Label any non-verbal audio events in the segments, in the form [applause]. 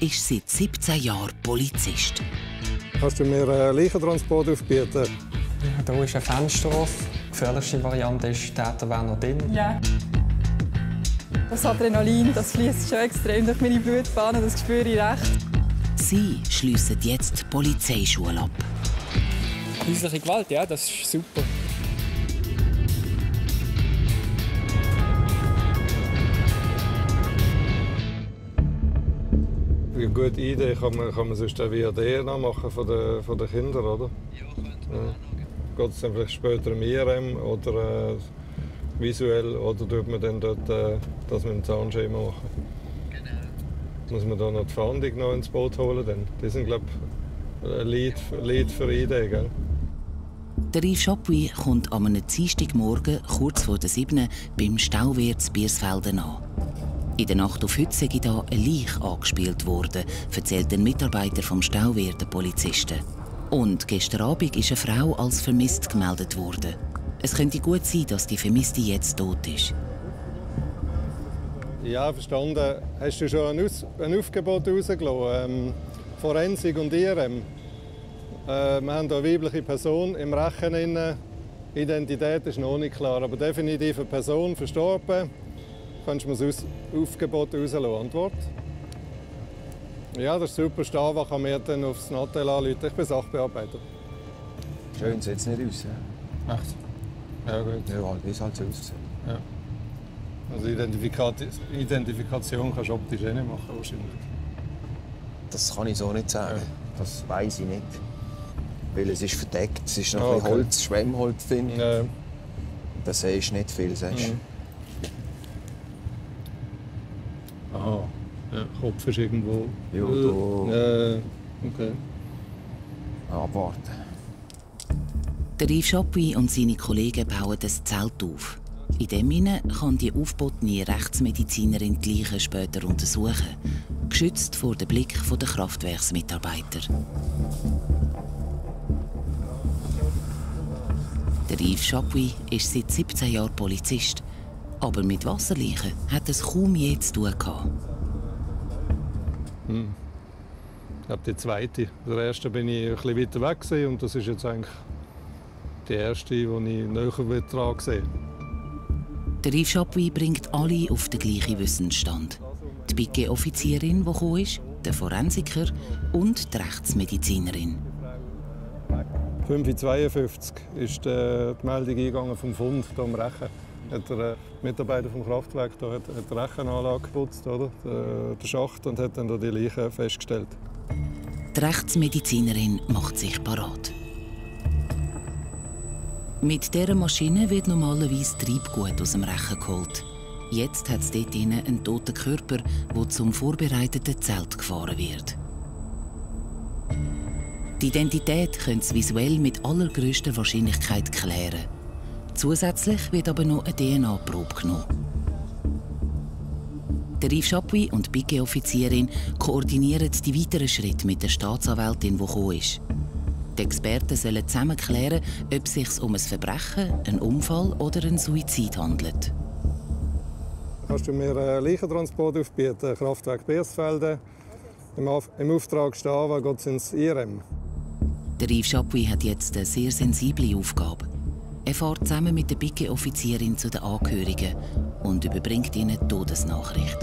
ist seit 17 Jahren Polizist. Kannst du mir einen Leichentransport aufbieten? Ja, hier ist ein Fenster offen. Die gefährlichste Variante ist, Täter wäre noch drin. Ja. Das Adrenalin das fließt schon extrem durch meine Blutbahnen, das spüre ich recht. Sie schliessen jetzt die Polizeischule ab. Häusliche Gewalt, ja, das ist super. Gute Idee kann man, kann man sonst auch via DNA machen von den, von den Kindern, oder? Ja, könnte man ja. Geht es dann vielleicht später im IRM oder äh, visuell oder tut man dann dort äh, das mit dem Zahnschema machen? Genau. Muss man da noch die Fahndung noch ins Boot holen? Dann? Die sind, glaube ich, ein Lied, Lied für Idee, gell? Der Yves Chapuis kommt am Dienstagmorgen kurz vor der 7 beim Stauwehr Biersfelden an. In der Nacht auf heute sei hier ein Leich angespielt worden, erzählt ein Mitarbeiter vom Stauwehr der Polizisten. Und gestern Abend ist eine Frau als vermisst gemeldet worden. Es könnte gut sein, dass die Vermisste jetzt tot ist. Ja, verstanden. Hast du schon ein, Aus ein Aufgebot rausgelassen? Ähm, Forensik und IRM. Äh, wir haben hier eine weibliche Person im Rechen. Identität ist noch nicht klar, aber definitiv eine Person verstorben. Kannst du mir das Aufgebot rauslassen? Antwort? Ja, das ist super. Stava kann mir dann aufs Nattel anrufen. Ich bin Sachbearbeiter. Schön sieht es nicht aus. Ja. Echt? Ja, gut. Ja, wie es halt so aussieht. Ja. Also Identifikation kannst du optisch eh nicht machen, wahrscheinlich. Das kann ich so nicht sagen. Ja. Das weiß ich nicht. Weil es ist verdeckt, es ist noch ein okay. bisschen Holz, Schwemmholz drin. Ja. Da siehst du nicht viel. Siehst. Mhm. Aha. Ja, Kopf ist irgendwo. Ja, da. Ja, okay. Abwarten. Der Yves Chapuis und seine Kollegen bauen das Zelt auf. In dem hinein kann die aufgebotene Rechtsmedizinerin die Leichen später untersuchen, geschützt vor dem Blick der Kraftwerksmitarbeiter. Der Yves Chapuis ist seit 17 Jahren Polizist, aber mit Wasserleichen hat es kaum je zu tun gehabt. Hm. Ich glaube, die zweite. Der erste bin ich ein bisschen weiter weg gewesen, und das ist jetzt eigentlich die erste, die ich näher dran sehe. Der Yves Chapuis bringt alle auf den gleichen Wissensstand. Die Piquet-Offizierin, die gekommen ist, der Forensiker und die Rechtsmedizinerin. 5.52 ist äh, die Meldung eingegangen vom Fund hier am Rechen. Hat der äh, Mitarbeiter vom Kraftwerk da hat, hat die Rechenanlage geputzt, oder? Der, der Schacht, und hat dann da die Leiche festgestellt. Die Rechtsmedizinerin macht sich parat. Mit dieser Maschine wird normalerweise Treibgut aus dem Rechen geholt. Jetzt hat es dort einen toten Körper, der zum vorbereiteten Zelt gefahren wird. Die Identität können sie visuell mit allergrößter Wahrscheinlichkeit klären. Zusätzlich wird aber noch eine DNA-Probe genommen. Der Yves Chapuis und die Piquet-Offizierin koordinieren die weiteren Schritte mit der Staatsanwältin, die gekommen ist. Die Experten sollen zusammen klären, ob es sich um ein Verbrechen, einen Unfall oder einen Suizid handelt. Kannst du mir einen Leichentransport aufbieten? Kraftwerk Biersfelden. Im, Auf im Auftrag Stava geht es ins IRM. Der Yves Chapuis hat jetzt eine sehr sensible Aufgabe. Er fährt zusammen mit der Piquet-Offizierin zu den Angehörigen und überbringt ihnen die Todesnachricht.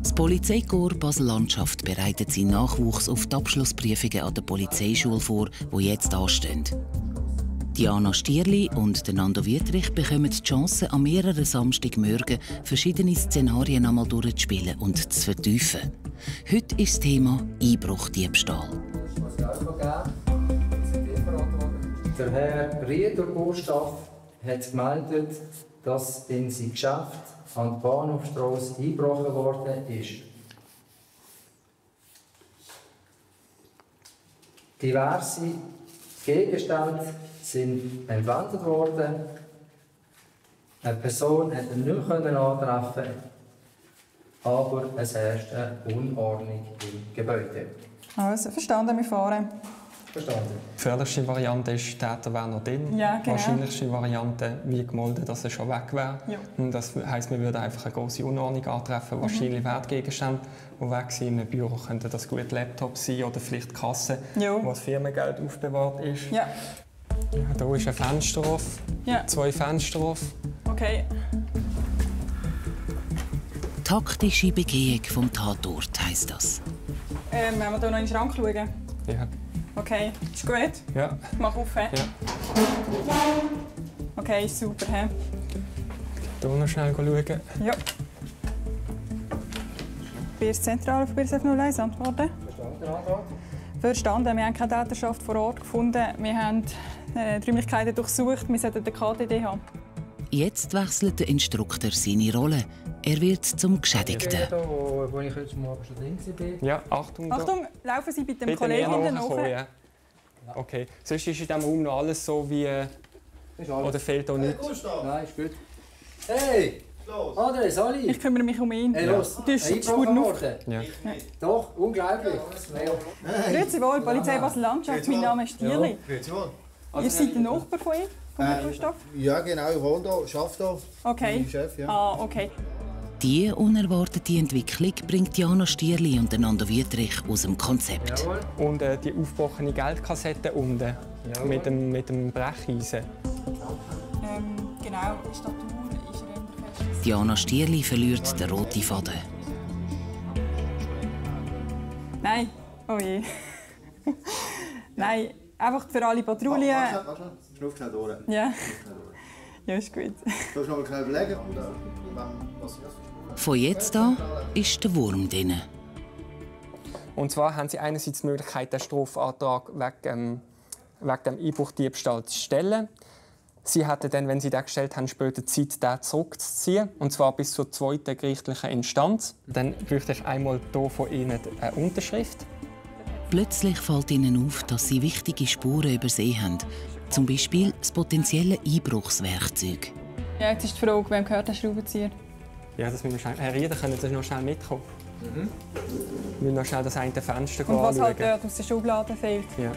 Das Polizeikorps Basel-Landschaft bereitet seinen Nachwuchs auf die Abschlussprüfungen an der Polizeischule vor, die jetzt anstehen. Diana Stierli und der Nando Wietrich bekommen die Chance, an mehreren Samstagmorgen verschiedene Szenarien einmal durchzuspielen und zu vertiefen. Heute ist das Thema Einbruchdiebstahl. Der Herr Rieder Gustav hat gemeldet, dass in sein Geschäft an die Bahnhofstrasse eingebrochen ist. Diverse Gegenstände sind entwendet worden. Eine Person hat ihn nicht können antreffen, aber es herrscht eine Unordnung im Gebäude. Also, verstanden, wir fahren. Verstanden. Die gefährlichste Variante ist, der Täter wäre noch drin. Ja, genau. Die wahrscheinlichste Variante, wie gemolden, dass er schon weg wäre. Ja. Und das heisst, wir würden einfach eine große Unordnung antreffen. Wahrscheinlich Wertgegenstände, die weg sind. In einem Büro könnten das gut Laptops sein oder vielleicht Kassen, Ja. wo das Firmengeld aufbewahrt ist. Ja, Ja, hier ist ein Fenster auf, ja, zwei Fenster auf. okay. Taktische Begehung vom Tatort heisst das. Ähm, wenn wir hier noch in den Schrank schauen. Ja. Okay, ist gut. ja. Mach auf. He? Ja. Okay, super. He? Hier noch schnell schauen. Ja. Biers Zentral auf Biers F01 antworten. Verstanden? Verstanden. Wir haben keine Täterschaft vor Ort gefunden. Wir haben äh, die Räumlichkeiten durchsucht. Wir sollten eine KTD haben. Jetzt wechselt der Instruktor seine Rolle. Er wird zum Geschädigten. Da, wo, wo ich heute Morgen schon drin war. Ja, Achtung. da. Achtung, laufen Sie bitte dem Bitte Kollegen nach. ja. Okay. Sonst ist in diesem Raum noch alles so wie... äh, alles. Oder fehlt da nichts? Nein, ist gut. Hey! André, Sali! Ich kümmere mich um ihn. Hey, los! Du hast die Eingebrochen Spuren auf. Ja. Doch, unglaublich. Grüezi wohl, Polizei Basel-Landschaft. Mein Name ist Stierli. Grüezi wohl. Ihr seid der Nachbar von ihm, von Äh, Christoph? Ja, genau, ich wohne hier, arbeite hier. Okay. Mein Chef, ja. Ah, okay. Diese unerwartete Entwicklung bringt Jana Stierli und Nando Wietrich aus dem Konzept. Jawohl. Und äh, die aufgebrochene Geldkassette unten Jawohl. mit dem, mit dem Brecheisen. Ähm, genau, die Statur ist renderfest. Jana Stierli verliert den roten Faden. Nein, oh je. [laughs] Nein, einfach für alle Patrouillen. Warte, warte, schnuff schnell durch. Ja. Ja, ist gut. Du noch mal schnell überlegen? Von jetzt an ist der Wurm drin. Und zwar haben sie einerseits die Möglichkeit, den Strafantrag wegen, wegen dem Einbruchdiebstahl zu stellen. Sie hätten dann, wenn sie den gestellt haben, später Zeit, den zurückzuziehen. Und zwar bis zur zweiten gerichtlichen Instanz. Dann bräuchte ich einmal hier von Ihnen eine Unterschrift. Plötzlich fällt ihnen auf, dass sie wichtige Spuren übersehen haben. Zum Beispiel das potenzielle Einbruchswerkzeug. Ja, jetzt ist die Frage, wem gehört der Schraubenzieher? Ja, das müssen wir schnell. Herr Rieder, können Sie noch schnell mitkommen? Wir müssen noch schnell das eine Fenster Und was halt dort aus der Schublade fehlt. Ja.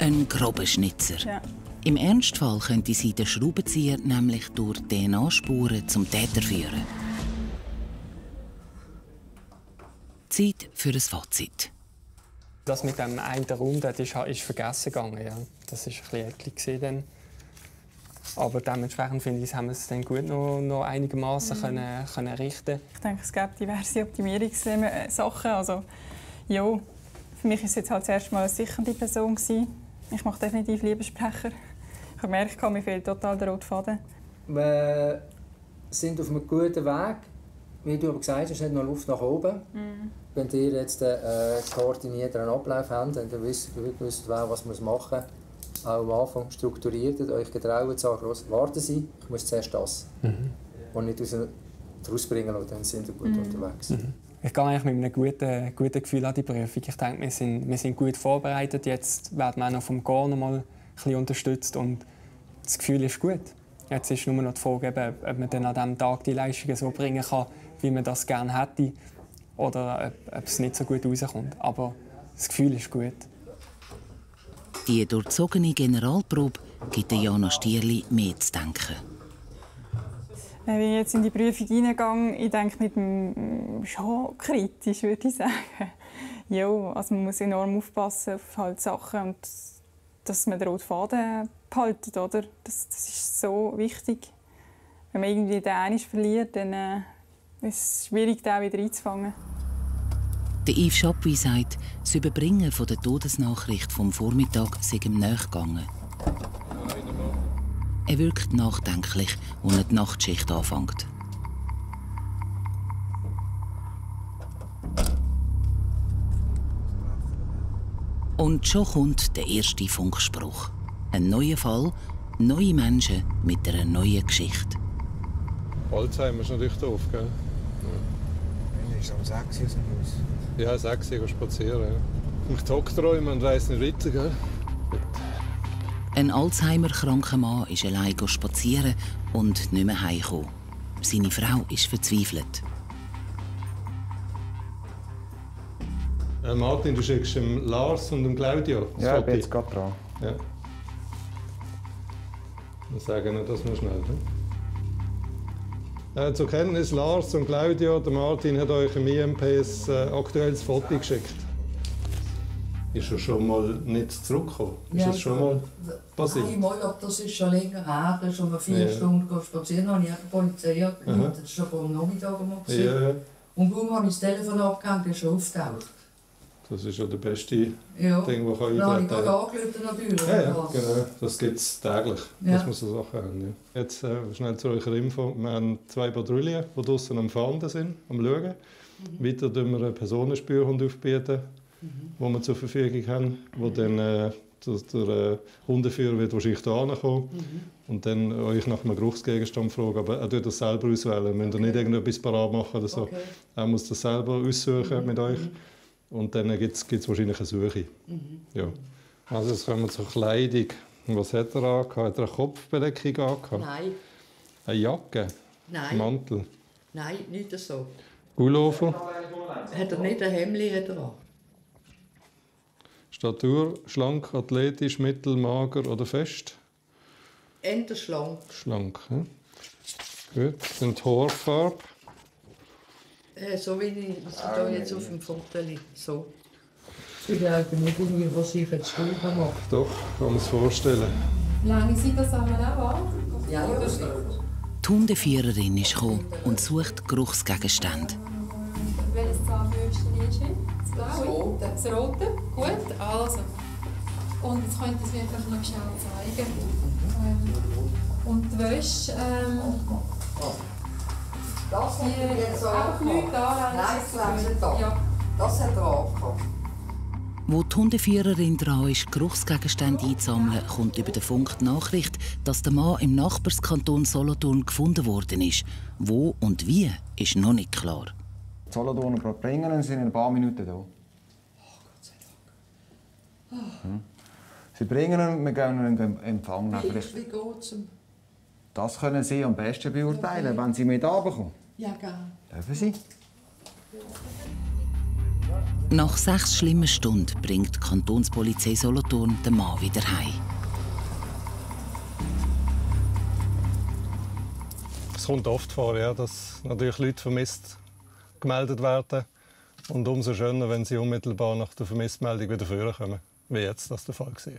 Ein grober Schnitzer. Ja. Im Ernstfall könnte sie den Schraubenzieher nämlich durch DNA-Spuren zum Täter führen. Zeit für ein Fazit. Das mit dem einen Raum, das ist, ist vergessen gegangen. Ja. Das war ein bisschen eklig. Aber dementsprechend finde ich, haben wir es dann gut noch, noch einigermaßen können, können richten. Ich denke, es gibt diverse Optimierungssachen. Also, ja, für mich war es jetzt halt das erste Mal eine sichernde Person. Gewesen. Ich mache definitiv lieber Sprecher. Ich habe gemerkt, mir fehlt total der rote Faden. Wir sind auf einem guten Weg. Wie du aber gesagt hast, nicht noch Luft nach oben. Wenn ihr jetzt einen äh, koordinierten Ablauf habt, dann wisst ihr, was man machen muss. Auch am Anfang strukturiert, euch getrauen zu sagen, los, warten Sie, ich muss zuerst das. Und nicht raus, rausbringen lassen, dann sind wir gut unterwegs. Ich gehe eigentlich mit einem guten, guten Gefühl an die Prüfung. Ich denke, wir sind, wir sind gut vorbereitet. Jetzt werden wir auch noch vom GOR noch mal ein bisschen unterstützt und das Gefühl ist gut. Jetzt ist nur noch die Frage, ob man dann an diesem Tag die Leistungen so bringen kann, wie man das gerne hätte, oder ob, ob es nicht so gut rauskommt. Aber das Gefühl ist gut. Die durchzogene Generalprobe gibt der Jana Stierli mehr zu denken. Wenn ich jetzt in die Prüfung reingehe, ich denke mit dem schon kritisch, würde ich [laughs] sagen. Ja, also man muss enorm aufpassen auf halt Sachen und dass man den roten Faden behaltet, oder? Das, das ist so wichtig. Wenn man irgendwie den einen verliert, dann äh, ist es schwierig, den wieder einzufangen. Der Yves Chapuis sagt, das Überbringen von der Todesnachricht vom Vormittag sei ihm nachgegangen. Er wirkt nachdenklich, als er die Nachtschicht anfängt. Und schon kommt der erste Funkspruch. Ein neuer Fall, neue Menschen mit einer neuen Geschichte. Alzheimer ist natürlich doof, gell? Ist es 6 Uhr aus dem Haus. Ja, sechs Uhr spazieren. Ja. Ich tagträume und weiss nicht weiter, gell? Ein Alzheimer-kranker Mann ist allein spazieren und nicht mehr heimgekommen. Seine Frau ist verzweifelt. Äh, Martin, du schickst dem Lars und dem Claudio das Ja, ich bin jetzt gerade dran. Ja. Dann sagen wir das mal schnell. Ne? Äh, zur Kenntnis, Lars und Claudio, der Martin hat euch im IMP ein äh, aktuelles Foto geschickt. Ist er schon mal nicht zurückgekommen? Ist das schon mal passiert? Einmal, aber das ist schon länger her. Da ist schon mal vier Ja. Stunden spazieren. Habe ich auch die Polizei. Aha. Das ist schon am Nachmittag mal. Ja, ja. Und kaum habe ich das Telefon abgehängt, ist er auftaucht. Das ist ja der beste Ja. Ding, das kann eintreten gerade angerufen natürlich. Ja, ja, genau. Das gibt es täglich, Ja. dass wir so Sachen haben. Ja. Jetzt äh, schnell zu eurer Info. Wir haben zwei Patrouillen, die draußen am Fahren sind, am Schauen. Weiter tun wir einen Personenspürhund aufbieten, wo wir zur Verfügung haben, wo dann äh, der, der äh, Hundeführer wird wahrscheinlich hier kommen und dann euch nach einem Geruchsgegenstand fragen. Aber er tut das selber auswählen. Müsst ihr nicht irgendetwas parat machen oder so. Okay. Er muss das selber aussuchen mit euch. Und dann gibt es wahrscheinlich eine Suche. Ja. Also jetzt kommen wir zur Kleidung. Was hat er angehabt? Hat er eine Kopfbedeckung angehabt? Nein, Eine Jacke? nein, Mantel? nein, nicht so. Pullover? Hat er nicht ein Hemd hat er an? Statur? Schlank, athletisch, mittel, mager oder fest? Enter schlank. Schlank. Hm? Gut. Dann die Haarfarbe? Äh, so wie ich sie da jetzt auf dem Foto So. Ich glaube nicht, irgendwie, was ich jetzt Stunden mache. Doch, kann man es vorstellen. Lange Zeit das einmal auch? Ja, ja. Die Hundeführerin ist gekommen und sucht Geruchsgegenstände. Welches Zahnbürstchen ist es? Das blaue? rote. Das rote? Gut, also. Und jetzt könnt ihr es mir vielleicht noch schnell zeigen. Ähm, und die Wäsche, ähm, Das hat er jetzt da. Nein, das nicht. Ja. Das hat er angehabt. Wo die Hundeführerin dran ist, Geruchsgegenstände einzusammeln, kommt über den Funk die Nachricht, dass der Mann im Nachbarskanton Solothurn gefunden worden ist. Wo und wie, ist noch nicht klar. Die Solothurner bringen ihn, sind in ein paar Minuten da. Hm. Sie bringen ihn, wir gehen ihn in Empfang. Wie, Vielleicht- wie geht es ihm? Das können Sie am besten beurteilen, wenn Sie mit runterkommen. Ja, gerne. Dürfen Sie? Nach sechs schlimmen Stunden bringt die Kantonspolizei Solothurn den Mann wieder heim. Es kommt oft vor, ja, dass natürlich Leute vermisst gemeldet werden. Und umso schöner, wenn sie unmittelbar nach der Vermisstmeldung wieder vorkommen, wie jetzt das der Fall war.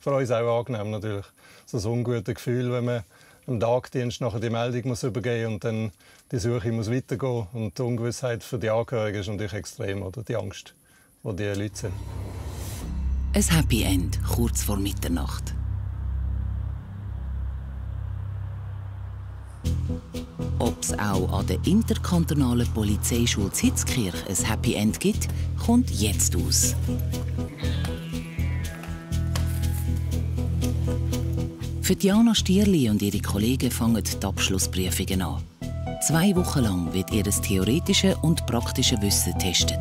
Für uns auch angenehm natürlich. So ein ungutes Gefühl, wenn man am Tagdienst nachher die Meldung muss übergeben und dann die Suche muss weitergehen. Und die Ungewissheit für die Angehörigen ist natürlich extrem, oder? Die Angst, wo die Leute sind. Ein Happy End kurz vor Mitternacht. Ob es auch an der interkantonalen Polizeischule Zitzkirch ein Happy End gibt, kommt jetzt aus. Für Diana Stierli und ihre Kollegen fangen die Abschlussprüfungen an. Zwei Wochen lang wird ihr theoretische und praktische Wissen getestet.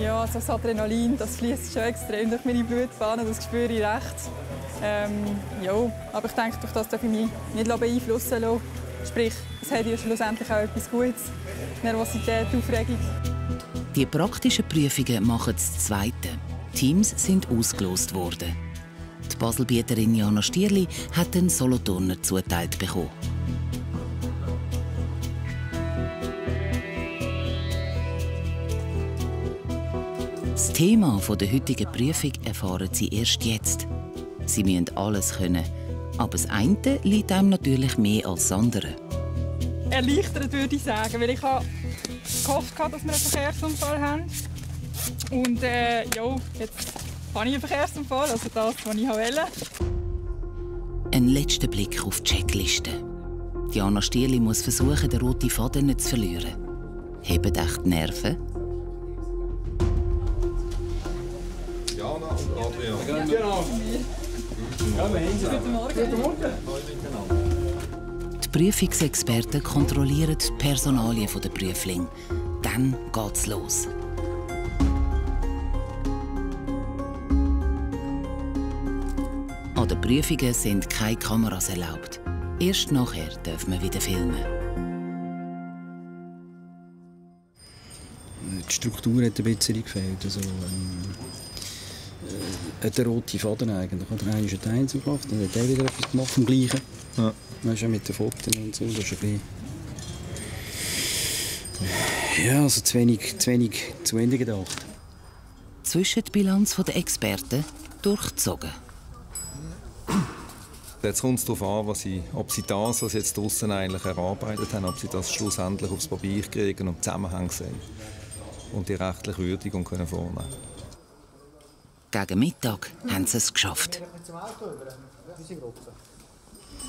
Ja, also das Adrenalin, das fließt schon extrem durch meine Blutbahnen, das spüre ich recht. Ähm, ja, aber ich denke, durch das darf ich mich nicht beeinflussen lassen. Sprich, es hat ja schlussendlich auch etwas Gutes. Nervosität, Aufregung. Die praktischen Prüfungen machen das Zweite. Teams sind ausgelost worden. Baselbieterin Jana Stierli hat den Solothurner zuteilt bekommen. Das Thema der heutigen Prüfung erfahren Sie erst jetzt. Sie müssen alles können. Aber das eine liegt einem natürlich mehr als das andere. Erleichtert würde ich sagen, weil ich habe gehofft, hatte, dass wir einen Verkehrsunfall haben. Und äh, ja, jetzt habe ich einen Verkehrsunfall, also das, was ich wollte. Ein letzter Blick auf die Checkliste. Diana Stierli muss versuchen, den roten Faden nicht zu verlieren. Hebt echt die Nerven? Jana und Adrian. Die Prüfungsexperten kontrollieren die Personalien der Prüflinge. Dann geht's los. Prüfungen sind keine Kameras erlaubt. Erst nachher dürfen wir wieder filmen. Die Struktur hat ein bisschen gefehlt. Also, ähm, äh, der rote Faden eigentlich. Oder einer ist ein Einzel gemacht, dann hat er wieder etwas gemacht vom Gleichen. Ja. Weißt du, mit den Fotos und so, das ist ein bisschen... Ja, also zu wenig, zu wenig zu Ende gedacht. Zwischenbilanz der Experten durchzogen. Jetzt kommt es darauf an, was sie, ob sie das, was sie jetzt draussen eigentlich erarbeitet haben, ob sie das schlussendlich aufs Papier kriegen und Zusammenhang sehen und die rechtliche Würdigung können vornehmen Gegen Mittag haben sie es geschafft.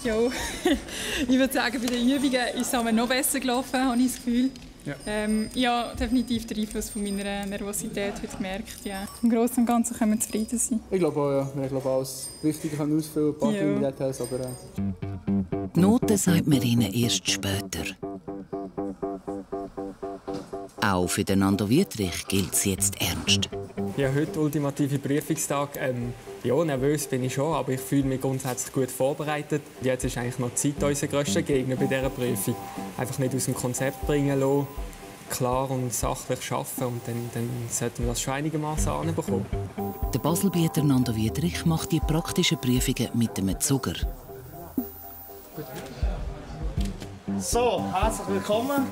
Ja, [laughs] ich würde sagen, bei den Übungen ist es noch besser gelaufen, habe ich das Gefühl. Ja. Ähm, ja, definitiv der Einfluss von meiner Nervosität heute gemerkt. Ja. Im Großen und Ganzen können wir zufrieden sein. Ich glaube auch, ja. Wir haben alles richtig ausfüllen ein paar ja. Details, aber... Äh. Die Noten sagt man ihnen erst später. Auch für den Nando Wietrich gilt es jetzt ernst. Ja, heute ultimative Prüfungstag. Ähm, ja, nervös bin ich schon, aber ich fühle mich grundsätzlich gut vorbereitet. Jetzt ist eigentlich noch Zeit unser grösster Gegner bei dieser Prüfung. Einfach nicht aus dem Konzept bringen lassen, klar und sachlich arbeiten und dann, dann sollten wir das schon einigermaßen anbekommen. Der Baselbieter Nando Wiedrich macht die praktischen Prüfungen mit einem Zuger. So, herzlich willkommen.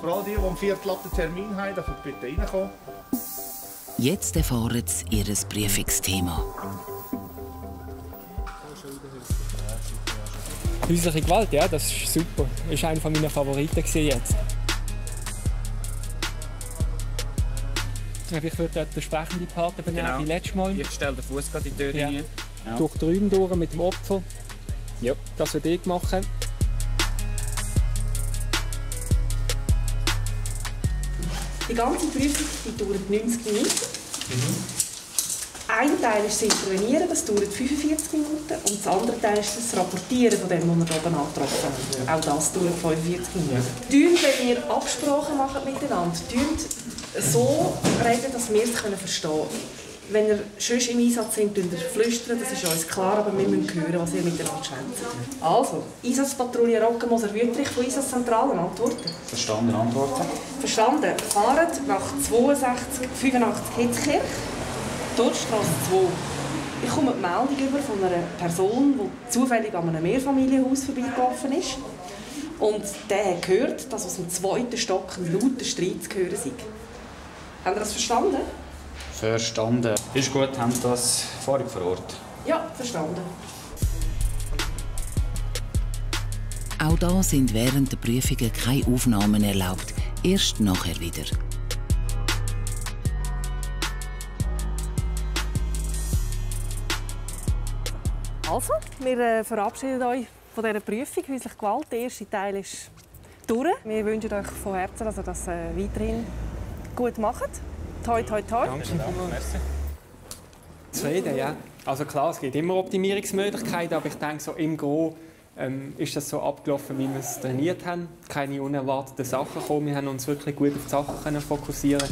Vor allem die, die um Viertel Termin haben, dürfen bitte reinkommen. Jetzt erfahren sie ihr Prüfungsthema. Häusliche Gewalt, ja, das ist super. Das war einer meiner Favoriten jetzt. Ich würde dort den sprechenden Part übernehmen, genau. wie letztes Mal. Ich stelle den Fuß gerade in die Tür ja. Ja. Durch die Räume durch mit dem Opfer. Ja. Das würde ich machen. Die ganze Prüfung die dauert 90 Minuten. Mhm. Ein Teil ist das Intervenieren, das dauert 45 Minuten. Und das andere Teil ist das Rapportieren von dem, was wir oben angetroffen haben. Auch das dauert 45 Minuten. Tun, wenn wir Absprachen machen miteinander, tun so reden, dass wir es verstehen können. Wenn ihr schon im Einsatz sind, tun ihr flüstern, das ist uns klar, aber wir müssen hören, was ihr miteinander schwätzt. Also, Einsatzpatrouille Rockenmoser Wüttrich von Einsatzzentralen, antworten. Verstanden, antworten. Verstanden. Fahren nach 62, 85 Hitzkirch, Dorfstrasse 2. Ich komme die Meldung über von einer Person, die zufällig an einem Mehrfamilienhaus vorbeigelaufen ist. Und der hat gehört, dass aus dem zweiten Stock ein lauter Streit zu hören sei. Haben Sie das verstanden? Verstanden. Ist gut, haben Sie das Erfahrung vor Ort? Ja, verstanden. Auch da sind während der Prüfungen keine Aufnahmen erlaubt, erst nachher wieder. Also, wir äh, verabschieden euch von dieser Prüfung häusliche Gewalt. Der erste Teil ist durch. Wir wünschen euch von Herzen, dass ihr das äh, weiterhin gut macht. Toi, toi, toi. Danke. Zufrieden, ja. Also klar, es gibt immer Optimierungsmöglichkeiten, aber ich denke, so im Gro ähm, ist das so abgelaufen, wie wir es trainiert haben. Keine unerwarteten Sachen gekommen. Wir haben uns wirklich gut auf die Sachen können fokussieren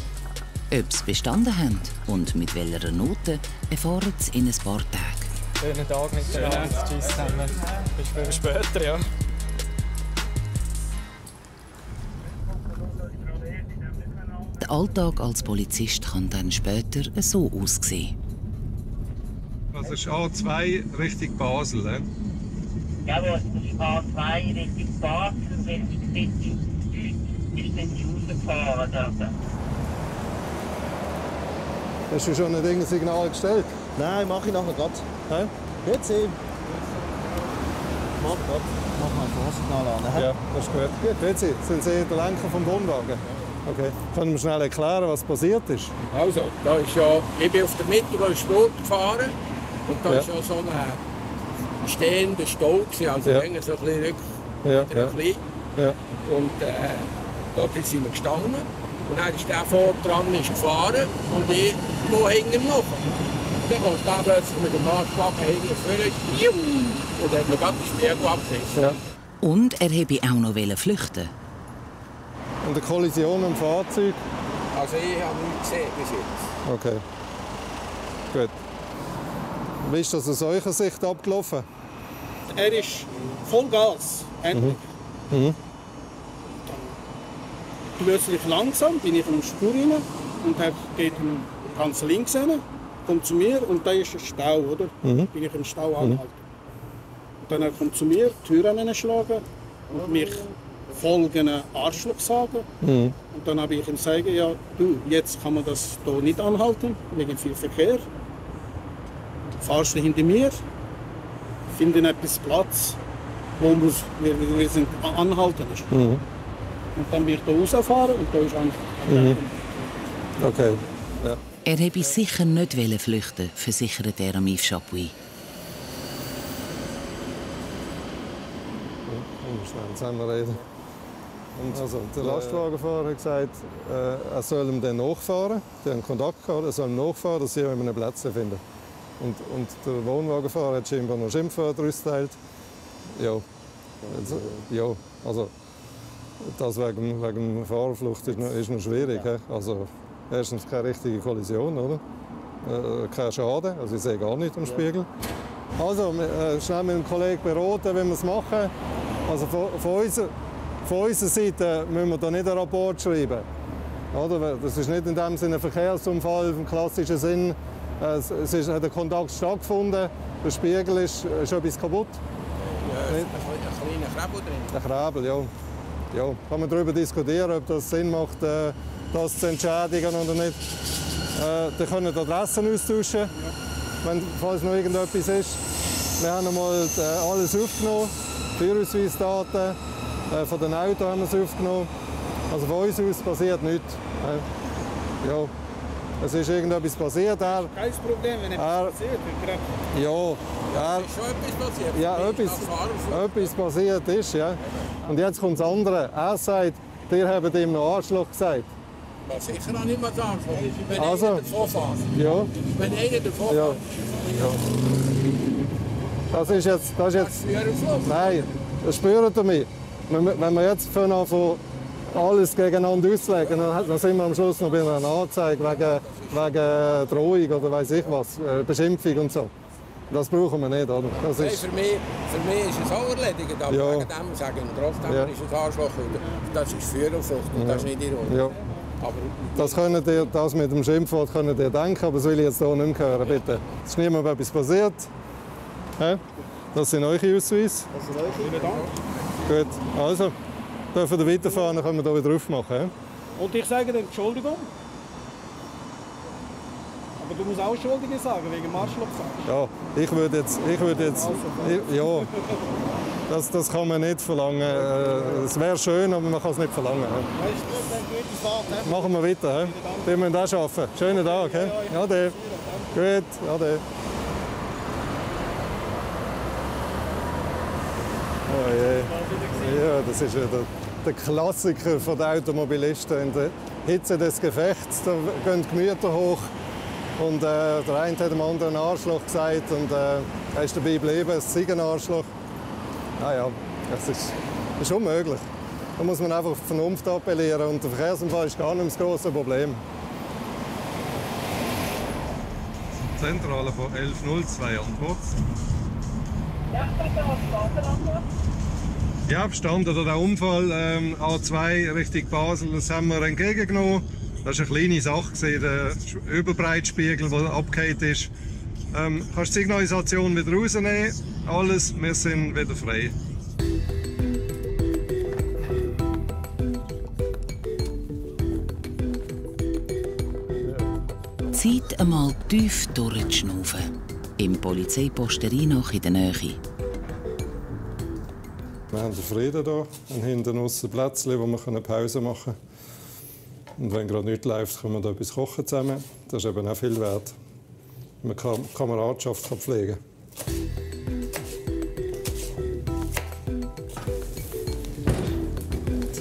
Ob sie bestanden haben und mit welcher Note, erfahren sie in ein paar Tagen. Schönen Tag miteinander. Tschüss zusammen. Bis später, ja. Der Alltag als Polizist kann dann später so aussehen. Das ist A2 Richtung Basel, ne? Jawohl, das ist A2 Richtung Basel, Richtung City. Ist dann rausgefahren dort. Hast du schon ein Signal gestellt? Nein, mache ich nachher gerade. Jetzt eben. Mach mal ein Vorsignal an. Ja, das ist gut. Gut, jetzt sind Sie der Lenker vom Wohnwagen? Okay. Können wir schnell erklären, was passiert ist? Also, da ist ja, ich bin auf der Mitte der Spur gefahren und da ja. ist ja so ein stehender Stau, also ja. so ein bisschen rück, ja, ja. Bisschen. ja. Und äh, dort sind wir gestanden und dann ist der vor dran ist gefahren und ich wo hängen noch. Kommt da plötzlich mit dem Marschwagen hängen vorne und dann hat man gerade den Spiegel abgesetzt. Ja. Und er wollte auch noch flüchten. Und eine Kollision am Fahrzeug? Also ich habe nichts gesehen bis jetzt. Okay. Gut. Wie ist das aus eurer Sicht abgelaufen? Er ist voll Gas. Mhm. Mhm. plötzlich langsam, bin ich in Spur rein und er geht ganz links hin, kommt zu mir und da ist ein Stau, oder? Mhm. Bin ich im Stau angehalten. Und dann er kommt zu mir, die Tür anschlagen und mich folgenden Arschloch sagen. Mhm. Und dann habe ich ihm gesagt, ja, du, jetzt kann man das hier nicht anhalten, wegen viel Verkehr. Fahrst du hinter mir, finden etwas Platz, wo muss, wir, wir sind anhalten ist. Mhm. Und dann bin ich da rausgefahren und da ist eigentlich Mhm. Okay. Ja. Er habe sicher nicht flüchten, versichert er am Yves Chapuis. Wir müssen zusammen reden. Und also, der Lastwagenfahrer hat gesagt, äh, er soll ihm dann nachfahren. Die haben Kontakt gehabt, er soll ihm nachfahren, dass sie ihm einen Platz finden. Und, und der Wohnwagenfahrer hat scheinbar noch Schimpfwörter ausgeteilt. Ja, also, ja, also das wegen, wegen Fahrerflucht ist noch, ist noch schwierig. hä? Also erstens keine richtige Kollision, oder? Äh, kein Schaden, also ich sehe gar nicht am Spiegel. Also, äh, schnell mit dem Kollegen beraten, wie wir es machen. Also von, von, unserer, von unserer Seite müssen wir da nicht einen Rapport schreiben. Oder? Das ist nicht in dem Sinne ein Verkehrsunfall im klassischen Sinn. Äh, Es, es ist, hat ein Kontakt stattgefunden, der Spiegel ist, ist etwas kaputt. Ja, ein kleiner Krebel drin. Der Krebel, ja. ja. Kann man darüber diskutieren, ob das Sinn macht, äh, das zu entschädigen oder nicht. Äh, die können die Adressen austauschen, wenn, falls noch irgendetwas ist. Wir haben einmal äh, alles aufgenommen, Führerausweisdaten, äh, von den Autos haben wir es aufgenommen. Also von uns aus passiert nichts. Äh, ja. Es ist irgendetwas passiert. Er, Kein Problem, wenn Er- etwas passiert. wir gerade- ja, er, ist schon etwas passiert. ja, etwas, etwas passiert ist. Ja. Und jetzt kommt das andere. Er sagt, ihr habt ihm noch Arschloch gesagt. Ja, sicher noch nicht mal sagen. Wenn Also. einer davon fährt. Ja. Wenn einer davon Ja. fährt. Das ist jetzt. Das ist jetzt nein, das spürt ihr mich. Wenn wir- wir jetzt von anfangen, alles gegeneinander auslegen, dann, sind wir am Schluss noch bei einer Anzeige wegen, wegen Drohung oder weiß ich was, Beschimpfung und so. Das brauchen wir nicht, oder? Das Hey, ist, für, mich, für mich ist es auch erledigt, aber Ja. wegen dem sage ich trotzdem, Ja. ist es Arschloch. Das ist Führerflucht und das ist nicht in Ordnung. ja. Das, könnt ihr, das mit dem Schimpfwort könnt ihr denken, aber das will ich jetzt hier nicht mehr hören, bitte. Es ist niemandem etwas passiert. Das sind eure Ausweise. vielen Dank. Gut, also, dürfen wir weiterfahren, dann können wir hier wieder aufmachen. Und ich sage dir Entschuldigung. Aber du musst auch Entschuldigung sagen, wegen sagen. Ja, ich würde jetzt, ich würde jetzt, ich, ja, [laughs] das, das kann man nicht verlangen. Äh, Es wäre schön, aber man kann es nicht verlangen. hä? Machen wir weiter. Wir müssen auch arbeiten. Schönen Tag. hä? Ade. Gut, ade. Oh je. Ja, das ist ja der, der Klassiker der Automobilisten. In der Hitze des Gefechts da gehen die Gemüter hoch. Und äh, der eine hat dem anderen Arschloch gesagt und äh, er ist dabei geblieben, es sei ein Arschloch. Naja, das ist, ist unmöglich. Da muss man einfach Vernunft appellieren und der Verkehrsunfall ist gar nicht das große Problem. Zentrale von 1102 Antwort. Ja, Straßenantwort. Ja, bestanden oder der Unfall ähm, A2 Richtung Basel, das haben wir entgegengenommen. Das war eine kleine Sache, der Überbreitspiegel, der abgehakt ist. Ähm, kannst die Signalisation wieder rausnehmen, alles, wir sind wieder frei. Zeit einmal tief durchzuschnaufen. Im Polizeiposten Rheinach in der Nähe. Wir haben den Frieden hier und hinten raus ein Plätzchen, wo wir eine Pause machen können. Und wenn gerade nichts läuft, können wir da etwas kochen zusammen. Das ist eben auch viel wert. Man kann Kameradschaft kann pflegen.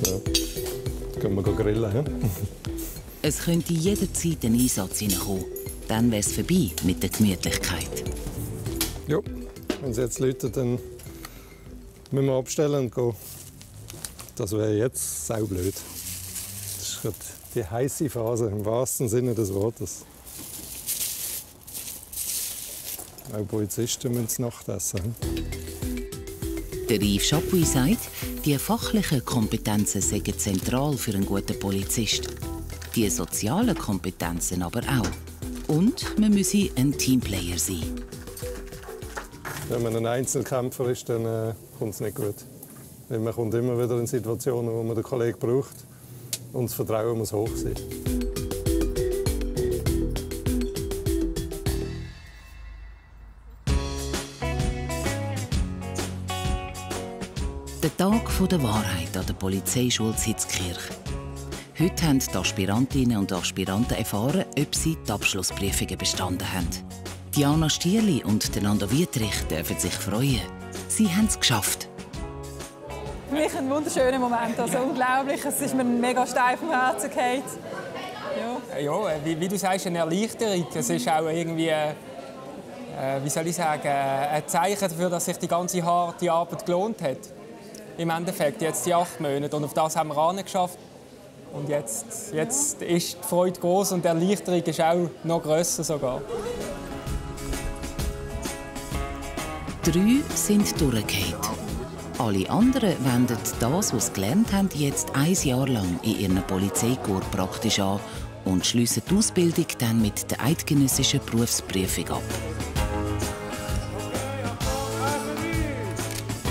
So, jetzt gehen wir grillen. He? [laughs] Es könnte jederzeit ein Einsatz hineinkommen. Dann wäre es vorbei mit der Gemütlichkeit. Ja, wenn sie jetzt läuten, dann müssen wir abstellen und gehen. Das wäre jetzt saublöd. Das ist die heiße Phase im wahrsten Sinne des Wortes. Auch Polizisten müssen Nacht essen. Der Yves Chapuis sagt, die fachlichen Kompetenzen seien zentral für einen guten Polizist. Die sozialen Kompetenzen aber auch. Und man müsse ein Teamplayer sein. Wenn man ein Einzelkämpfer ist, dann äh, kommt es nicht gut. Weil man kommt immer wieder in Situationen, wo man den Kollegen braucht. Und das Vertrauen muss hoch sein. Der Tag der Wahrheit an der Polizeischule Sitzkirch. Heute haben die Aspirantinnen und Aspiranten erfahren, ob sie die Abschlussprüfungen bestanden haben. Diana Stierli und Nando Wietrich dürfen sich freuen. Sie haben es geschafft. Für mich ein wunderschöner Moment. Also unglaublich. Es ist mir mega steif vom Herzen gefallen. Ja, ja wie, wie, du sagst, eine Erleichterung. Es ist auch irgendwie, äh, wie soll ich sagen, ein Zeichen dafür, dass sich die ganze harte Arbeit gelohnt hat. Im Endeffekt, jetzt die acht Monate. Und auf das haben wir geschafft. Und jetzt, jetzt ist die Freude groß und die Erleichterung ist auch noch grösser sogar. Drei sind durchgefallen. Alle anderen wenden das, was sie gelernt haben, jetzt ein Jahr lang in ihrem Polizeikorps praktisch an und schliessen die Ausbildung dann mit der eidgenössischen Berufsprüfung ab.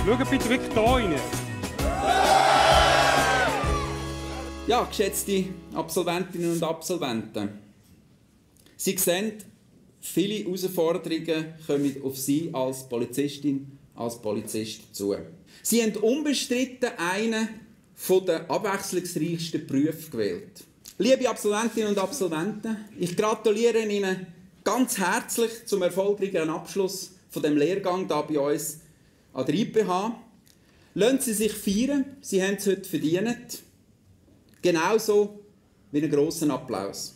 Schau bitte wirklich hier rein. Ja, geschätzte Absolventinnen und Absolventen. Sie sehen, viele Herausforderungen kommen auf Sie als Polizistin, als Polizist zu. Sie haben unbestritten einen der abwechslungsreichsten Berufe gewählt. Liebe Absolventinnen und Absolventen, ich gratuliere Ihnen ganz herzlich zum erfolgreichen Abschluss von dem Lehrgang hier bei uns an der IPH. Lassen Sie sich feiern, Sie haben es heute verdient. Genauso wie einen grossen Applaus.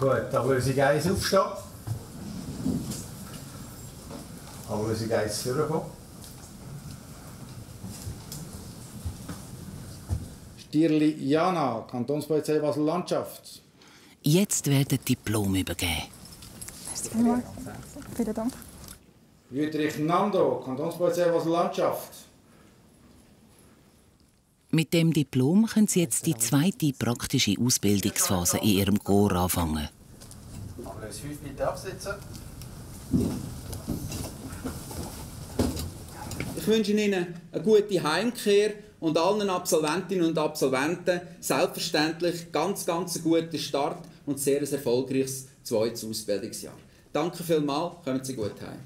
Gut, Ablösung 1 aufstehen. Ablösung 1 zurückkommen. Stierli Jana, Kantonspolizei Basel-Landschaft. Jetzt werden Diplome übergeben. Vielen Dank. Wüterich Nando, Kantonspolizei Basel-Landschaft. Mit dem Diplom können Sie jetzt die zweite praktische Ausbildungsphase in Ihrem Chor anfangen. Ablöse 5 bitte absetzen. Ich wünsche Ihnen eine gute Heimkehr und allen Absolventinnen und Absolventen selbstverständlich ganz, ganz einen guten Start und sehr ein erfolgreiches zweites Ausbildungsjahr. Danke vielmals, kommen Sie gut heim.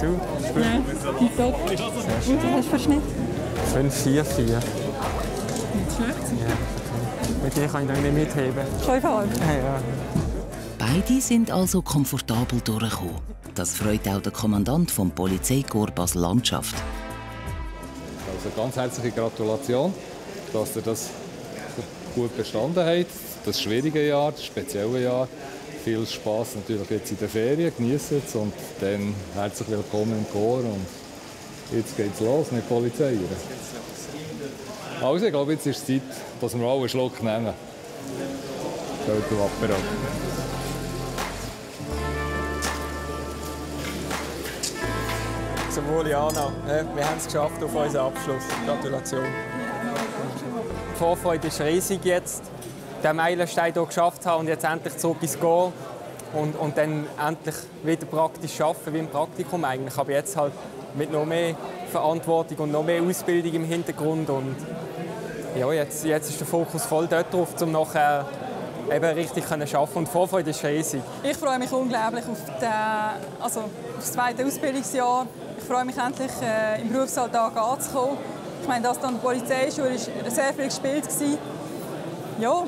Du? Nein, top. Und was hast du für Schnitt? 5, 4, 4. Nicht schlecht. Ja. Mit dir kann ich dann nicht mitheben. 5,5. Ja, ja. Beide sind also komfortabel durchgekommen. Das freut auch der Kommandant vom Polizeikorps Basel-Landschaft. Also ganz herzliche Gratulation, dass ihr das gut bestanden habt. Das schwierige Jahr, das spezielle Jahr. Viel Spaß natürlich jetzt in der Ferien, genießen es und dann herzlich willkommen im Chor und jetzt geht's los mit Polizei. Also ich glaube, jetzt ist es Zeit, dass wir alle einen Schluck nehmen. Schaut du Apparat. Zum Wohl, Jana. Wir haben es geschafft auf unseren Abschluss. Gratulation. Die Vorfreude ist riesig jetzt, den Meilenstein hier geschafft haben und jetzt endlich zurück ins Goal und, und dann endlich wieder praktisch arbeiten, wie im Praktikum eigentlich. Aber jetzt halt mit noch mehr Verantwortung und noch mehr Ausbildung im Hintergrund. Und ja, jetzt, jetzt ist der Fokus voll dort drauf, um nachher eben richtig zu arbeiten. Und die Vorfreude ist riesig. Ich freue mich unglaublich auf, den, also auf das zweite Ausbildungsjahr. Ich freue mich endlich äh, im Berufsalltag anzukommen. Ich meine, das dann die Polizeischule war sehr viel gespielt. Ja,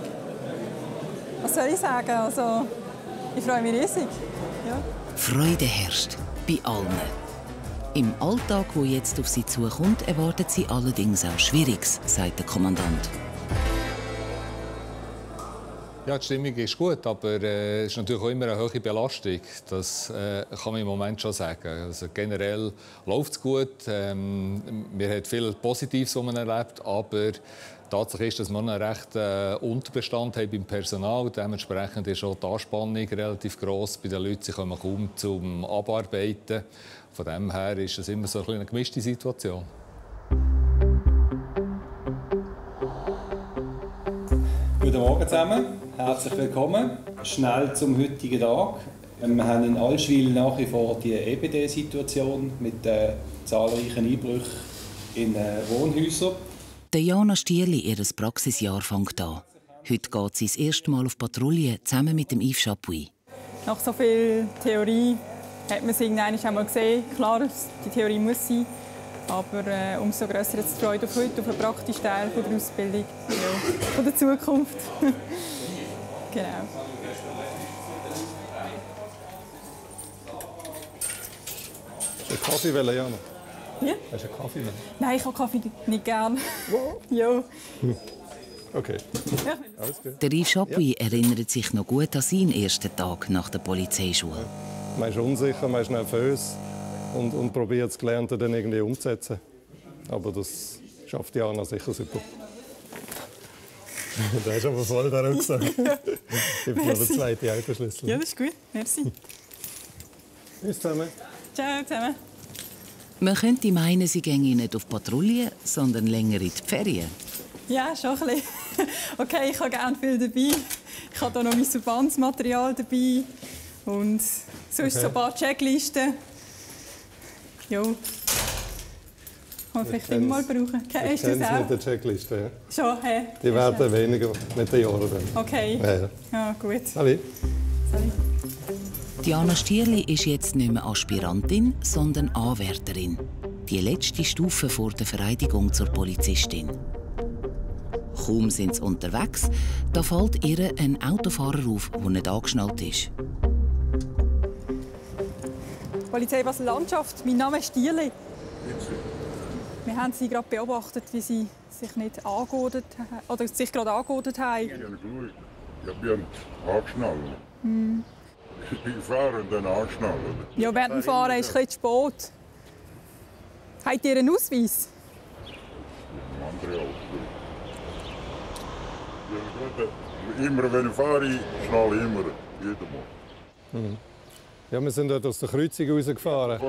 was soll ich sagen? Also, ich freue mich riesig. Ja. Freude herrscht bei allen. Im Alltag, wo jetzt auf sie zukommt, erwartet sie allerdings auch Schwieriges, sagt der Kommandant. Ja, die Stimmung ist gut, aber äh, es ist natürlich auch immer eine hohe Belastung. Das äh, kann man im Moment schon sagen. Also generell läuft es gut. Ähm, wir haben viel Positives, was man erlebt, aber Tatsache ist, dass wir einen rechten äh, Unterbestand haben beim Personal. Dementsprechend ist auch die Anspannung relativ groß bei den Leuten. Sie kommen kaum zum Abarbeiten. Von dem her ist es immer so ein eine gemischte Situation. Guten Morgen zusammen, herzlich willkommen. Schnell zum heutigen Tag. Wir haben in Allschwil nach wie vor die EBD-Situation mit äh, zahlreichen Einbrüchen in äh, Wohnhäusern. Jana Stierli, ihr Praxisjahr fängt an. Heute geht sie das erste Mal auf Patrouille zusammen mit dem Yves Chapuis. Nach so viel Theorie hat man es irgendwann einmal gesehen. Klar, die Theorie muss sein. Aber äh, umso grösser ist die Freude auf heute, auf den praktischen Teil der Ausbildung, ja, von der Zukunft. [laughs] genau. Hast du einen Kaffee wollen, Jana? Ja? Hast du einen Kaffee wollen? Nein, ich habe Kaffee nicht gern. [laughs] ja. Okay. Der Yves Chapuis erinnert sich noch gut an seinen ersten Tag nach der Polizeischule. Man ist unsicher, man ist nervös und, und probiert das Gelernte dann irgendwie umzusetzen. Aber das schafft Jana sicher super. [laughs] da ist aber voll der Rucksack. [laughs] Gib mir den zweiten Autoschlüssel. Ja, das ist gut. Merci. Bis zusammen. Ciao zusammen. Man könnte meinen, sie gingen nicht auf Patrouille, sondern länger in die Ferien. Ja, schon ein bisschen. [laughs] Okay, ich habe gerne viel dabei. Ich habe hier noch mein Verbandsmaterial dabei. Und sonst Okay. so ein paar Checklisten. Ja. Kann man vielleicht immer mal brauchen. Ich Hast du kenne das es mit auch? der Checkliste. Ja. Schon, hä? Die werden weniger mit den Jahren. Dann. Okay. Ja, ja. Ja, gut. Salut. Salut. Diana Stierli ist jetzt nicht mehr Aspirantin, sondern Anwärterin. Die letzte Stufe vor der Vereidigung zur Polizistin. Kaum sind sie unterwegs, da fällt ihr ein Autofahrer auf, der nicht angeschnallt ist. Polizei Basel-Landschaft, mein Name ist Stierli. Wir haben Sie gerade beobachtet, wie Sie sich nicht haben, oder sich gerade angeodet haben. Ich habe geschaut. Ich habe ihn angeschnallt. Hm. Ich bin gefahren und dann angeschnallt. Ja, während dem Fahren ist es ein bisschen zu spät. Habt ihr einen Ausweis? Ein anderer Auto. Ja, Immer wenn ich fahre, schnalle ich immer. Jedes Mal. Mhm. Ja, wir sind dort aus der Kreuzung rausgefahren.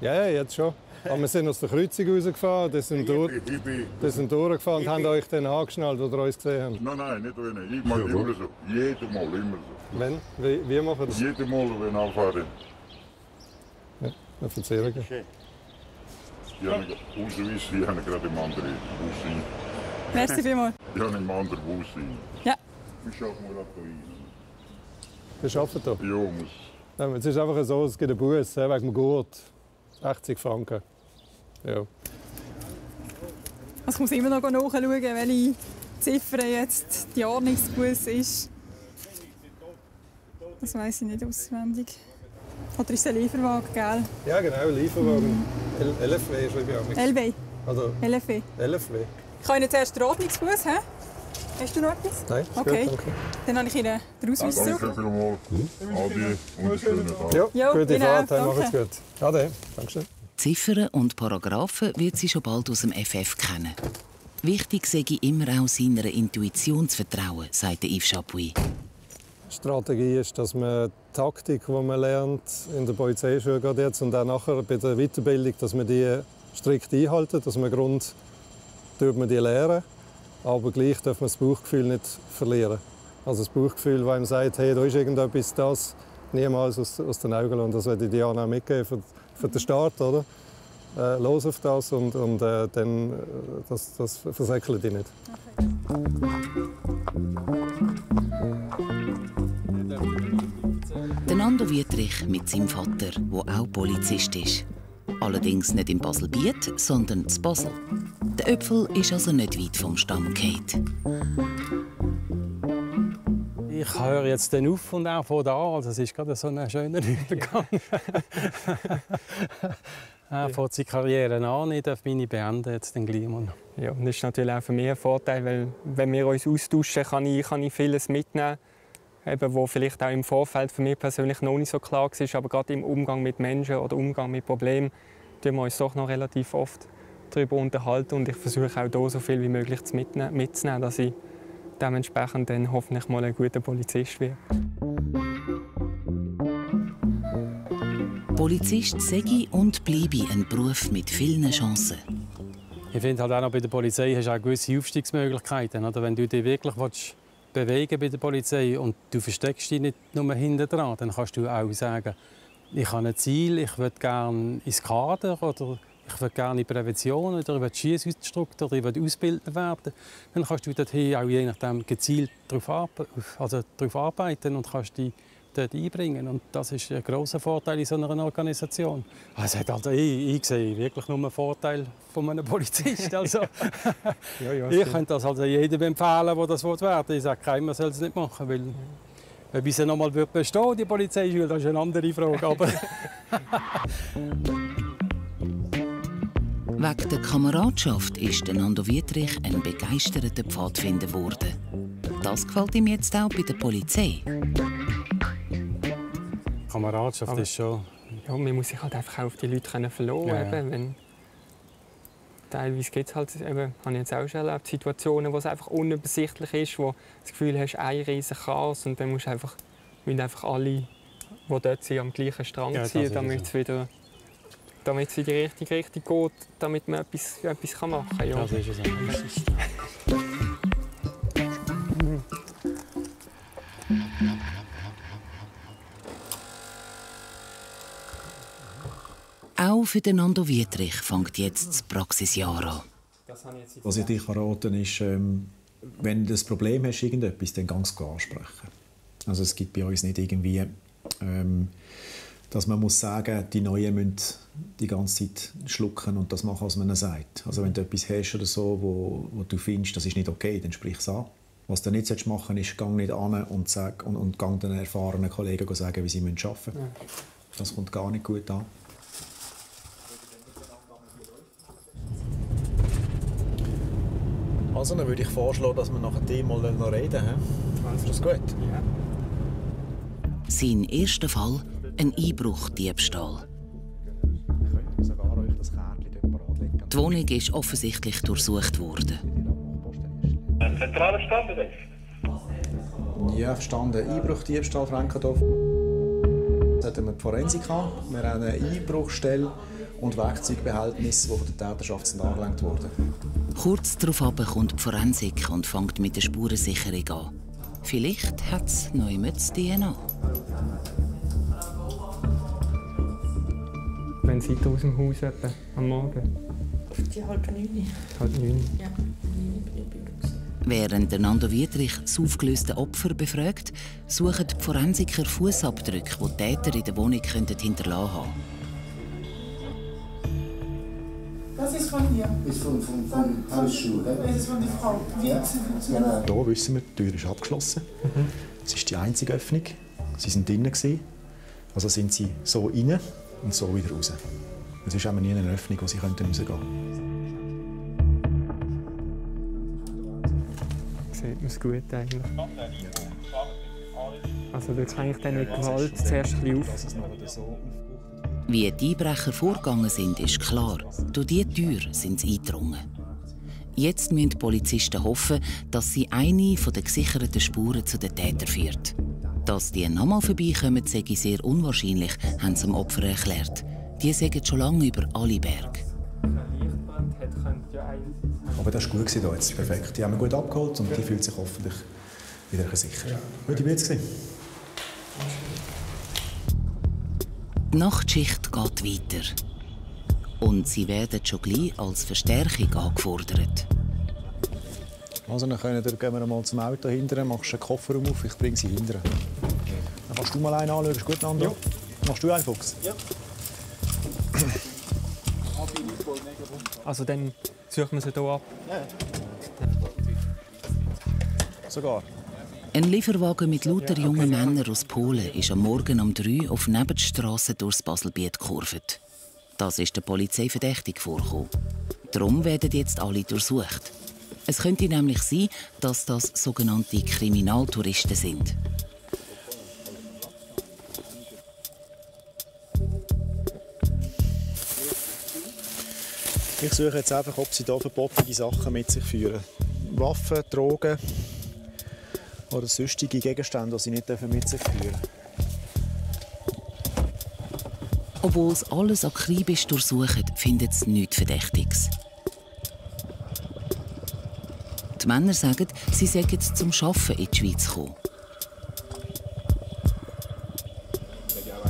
Ja, ja, jetzt schon. Aber wir sind aus der Kreuzung rausgefahren, die sind, durch, Ich bin, die sind durchgefahren und haben euch dann angeschnallt, als ihr uns gesehen habt. nein, nein, nicht wenn ich. Mache immer so. Jedes Mal, immer so. Wenn? Wie, wie machen das? Jedes Mal, wenn ich anfahre. Ja, dann erzähl ich. Ausweis, ich habe gerade im anderen Bus rein. Merci vielmals. Ich habe im anderen Bus rein. Ja. Ich schaffe mir das rein. Wir arbeiten hier. Ja. Ja, es ist einfach so, es gibt einen Bus wegen dem Gurt. 80 Franken. Ja. Also ich muss immer noch nachschauen, welche Ziffer jetzt die Ordnungsbus ist. Das weiß ich nicht auswendig. Oder ist es ein Lieferwagen, gell? ja, genau, Lieferwagen. L LFW schreibe ich auch mit. LW. Oder LFW. LFW. Ich habe Ihnen zuerst den Ordnungsbus, hä? Hast du noch etwas? Nein, Okay. gut, danke. Dann habe ich Ihnen den Ausweis Danke zurück. vielmals. Adi und schönen Tag. Ja, Ja, gute genau, Fahrt, danke. macht's gut. Ade, Dankeschön. Ziffern und Paragraphen wird sie schon bald aus dem FF kennen. Wichtig sei immer auch seiner Intuition zu vertrauen, sagt der Yves Chapuis. Die Strategie ist, dass man die Taktik, die man lernt in der Polizeischule gerade jetzt und auch nachher bei der Weiterbildung, dass man die strikt einhalten, dass man Grund man die lernen, aber gleich darf man das Bauchgefühl nicht verlieren. Also das Bauchgefühl, das einem sagt, hey, da ist irgendetwas, das niemals aus, aus den Augen lassen. Das werde ich Diana auch mitgeben für, für den Start, oder? Äh, los auf das und, und äh, dann, äh, das, das versäckelt dich nicht. Der Nando Wietrich mit seinem Vater, der auch Polizist ist. Allerdings nicht in Basel-Biet, sondern in Basel. Der Öpfel ist also nicht weit vom Stamm Kate. Ich höre jetzt dann auf und auch von da. Also es ist gerade so ein schöner Übergang. [laughs] Er fängt seine Karriere an, ich darf meine beenden jetzt den mal. Ja, und das ist natürlich auch für mich ein Vorteil, weil wenn wir uns austauschen, kann ich, kann ich vieles mitnehmen, eben, wo vielleicht auch im Vorfeld für mich persönlich noch nicht so klar war, aber gerade im Umgang mit Menschen oder Umgang mit Problemen tun wir uns doch noch relativ oft darüber unterhalten und ich versuche auch hier so viel wie möglich mitzunehmen, dass ich dementsprechend dann hoffentlich mal ein guter Polizist werde. Polizist sei und bleibe ein Beruf mit vielen Chancen. Ich finde halt auch noch bei der Polizei hast du auch gewisse Aufstiegsmöglichkeiten. Oder? Wenn du dich wirklich willst, bewegen bei der Polizei und du versteckst dich nicht nur hinten dran, dann kannst du auch sagen, ich habe ein Ziel, ich würde gerne ins Kader oder ich würde gerne in Prävention oder ich will Schiessinstruktor oder ich will ausgebildet werden. Dann kannst du dort auch je nachdem gezielt darauf, also darauf arbeiten und kannst dich dort einbringen. Und das ist ein großer Vorteil in so einer Organisation. Also, also ich, ich sehe wirklich nur einen Vorteil von einem Polizist. Also, [laughs] ja, ja, ich könnte das also jedem empfehlen, der das werden will. Ich sage keiner soll es nicht machen, weil ob sie noch mal bestehen die Polizeischule, das ist eine andere Frage. Aber [laughs] Wegen der Kameradschaft ist Nando Wietrich ein begeisterter Pfadfinder geworden. Das gefällt ihm jetzt auch bei der Polizei. Kameradschaft Aber, ist schon... Ja, man muss sich halt einfach auf die Leute verlassen ja, ja. Wenn teilweise gibt es halt, eben, habe ich jetzt auch schon erlebt, Situationen, wo es einfach unübersichtlich ist, wo das Gefühl hast, ein riesiger Chaos und dann musst du einfach, müssen einfach alle, die dort sind, am gleichen Strang ja, ziehen, damit es wieder damit es in die richtige Richtung geht, damit man etwas, etwas machen kann. Ja. Das ist es [laughs] Auch für den Nando Wietrich fängt jetzt das Praxisjahr an. Was ich dir verraten ist, ähm, wenn du ein Problem hast, irgendetwas, dann ganz klar ansprechen. Also es gibt bei uns nicht irgendwie ähm, dass man muss sagen, die Neuen müssen die ganze Zeit schlucken und das machen, was man ihnen sagt. Also wenn du etwas hast oder so, wo, wo du findest, das ist nicht okay, dann sprich es an. Was du nicht machen solltest, ist, gang nicht an und, sag, und, und gang den erfahrenen Kollegen sagen, wie sie arbeiten müssen. Ja. Das kommt gar nicht gut an. Also dann würde ich vorschlagen, dass wir nachher dem mal noch reden. Ist das gut? Ja. Sein erster Fall ein Einbruchdiebstahl. Die Wohnung ist offensichtlich durchsucht worden. Zentrale Stand Ja, verstanden. Einbruchdiebstahl Frankendorf. Jetzt hatten wir die Forensik gehabt. Wir haben eine Einbruchstelle und Werkzeugbehältnisse, die von der Täterschaft sind angelenkt wurden. Kurz darauf kommt die Forensik und fängt mit der Spurensicherung an. Vielleicht hat es noch immer DNA. Wann seid ihr aus dem Haus etwa, am Morgen? Die halb neun. Halb neun? Ja, Während Nando Wiedrich das aufgelöste Opfer befragt, suchen die Forensiker Fußabdrücke, die die Täter in der Wohnung könnten hinterlassen haben. Das ist von von, von Hausschuh. Das ist von der Frau. Wie ja. Hier wissen wir, die Tür ist abgeschlossen. Mhm. Es ist die einzige Öffnung. Sie sind drinnen. Also sind sie so rein und so wieder raus. Es ist nie eine Öffnung, wo sie rausgehen könnten. Sieht man es gut eigentlich. Also du eigentlich dann mit Gewalt zuerst ein auf. Wie die Einbrecher vorgegangen sind, ist klar. Durch diese Tür sind sie eingedrungen. Jetzt müssen die Polizisten hoffen, dass sie eine der gesicherten Spuren zu den Tätern führt. Dass die nochmal vorbeikommen, sei sehr unwahrscheinlich, haben sie dem Opfer erklärt. Die sagen schon lange über alle Berge. Aber das war gut hier jetzt, perfekt. Die haben wir gut abgeholt und die fühlt sich hoffentlich wieder sicher. Gute Witz Die Nachtschicht geht weiter. Und sie werden schon gleich als Verstärkung angefordert. Also dann können wir, gehen wir mal zum Auto hinterher, machst einen Kofferraum auf, ich bringe sie hinterher. Dann kannst du mal einen anschauen, ist gut, Nando? Ja. Machst du einen, Fuchs? Ja. Also dann suchen wir sie hier ab? Ja. Sogar? Ein Lieferwagen mit lauter jungen Männern aus Polen ist am Morgen um 3 auf Nebenstrasse durchs Baselbiet gekurvt. Das ist der Polizei verdächtig vorgekommen. Darum werden jetzt alle durchsucht. Es könnte nämlich sein, dass das sogenannte Kriminaltouristen sind. Ich suche jetzt einfach, ob sie hier verbotene Sachen mit sich führen. Waffen, Drogen oder sonstige Gegenstände, die sie nicht mit sich führen dürfen. Obwohl sie alles akribisch durchsuchen, finden sie nichts Verdächtiges. Die Männer sagen, sie seien zum Arbeiten in die Schweiz gekommen.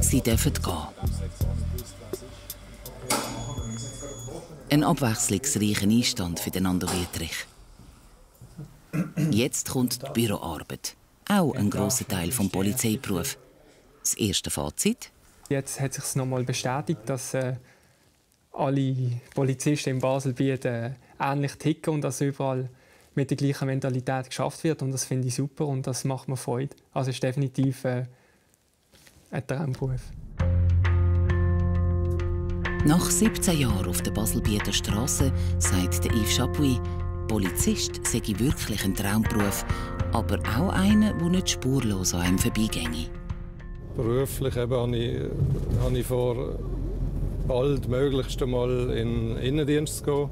Sie dürfen gehen. Ein abwechslungsreicher Einstand für den Ando Wietrich. Jetzt kommt die Büroarbeit. Auch ein grosser Teil des Polizeiberufs. Das erste Fazit. Jetzt hat sich noch nochmal bestätigt, dass äh, alle Polizisten in Baselbiet äh, ähnlich ticken und dass überall mit der gleichen Mentalität geschafft wird. Und das finde ich super und das macht mir Freude. Also es ist definitiv äh, ein Traumberuf. Nach 17 Jahren auf der Baselbieter Straße sagt Yves Chapuis, Polizist sei wirklich ein Traumberuf, aber auch einer, der nicht spurlos an einem vorbeigehe. Beruflich habe, ich, habe ich vor, bald möglichst mal in den Innendienst zu gehen.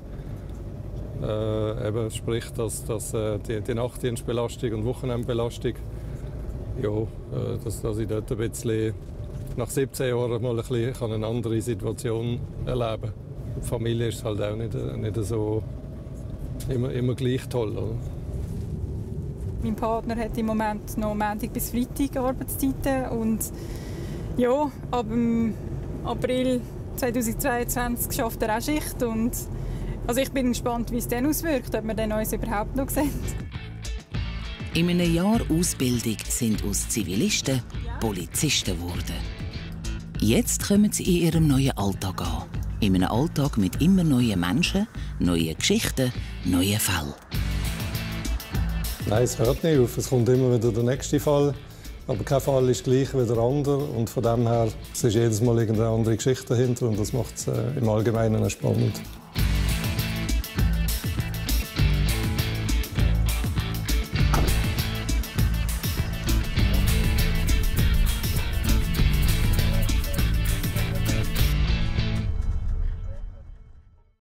Äh, eben, sprich, dass, dass äh, die, die Nachtdienstbelastung und Wochenendbelastung, ja, äh, dass, dass ich dort ein bisschen nach 17 Jahren mal ein bisschen eine andere Situation erleben kann. Familie ist halt auch nicht, nicht so immer, immer gleich toll. Oder? Mein Partner hat im Moment noch Montag bis Freitag Arbeitszeiten und ja, ab April 2022 schafft er auch Schicht und also ich bin gespannt, wie es dann auswirkt, ob wir dann uns überhaupt noch sehen. In einem Jahr Ausbildung sind aus Zivilisten Polizisten geworden. Jetzt kommen sie in ihrem neuen Alltag an. In einem Alltag mit immer neuen Menschen, neuen Geschichten, neuen Fällen. Nein, es hört nicht auf. Es kommt immer wieder der nächste Fall. Aber kein Fall ist gleich wie der andere. Und von dem her ist jedes Mal irgendeine andere Geschichte dahinter. Und das macht es äh, im Allgemeinen spannend.